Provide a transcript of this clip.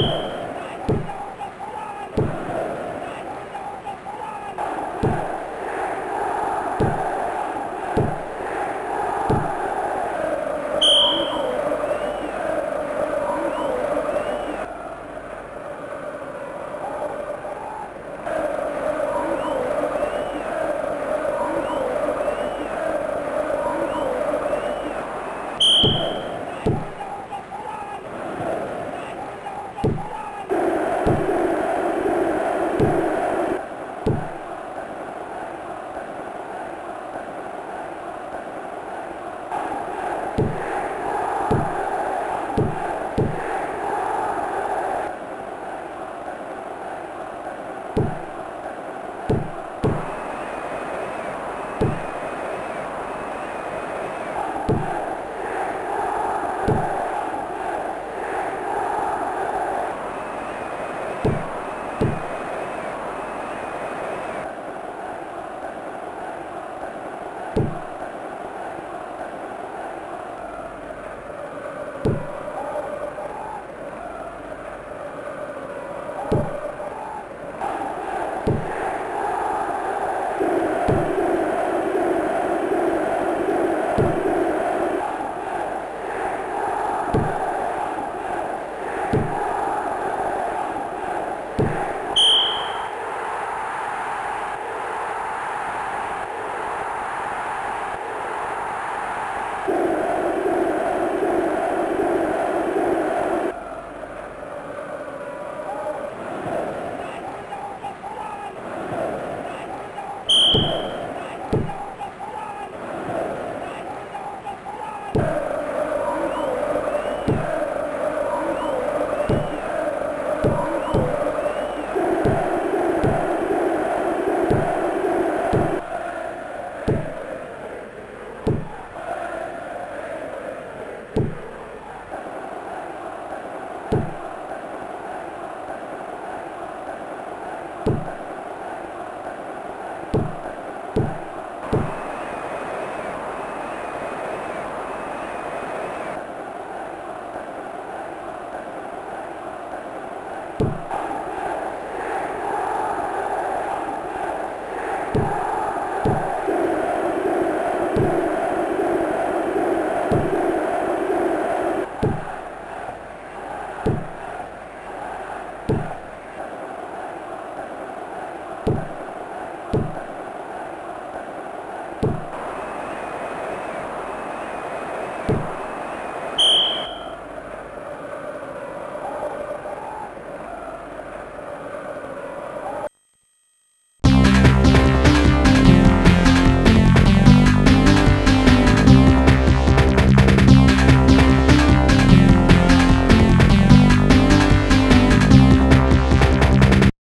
you you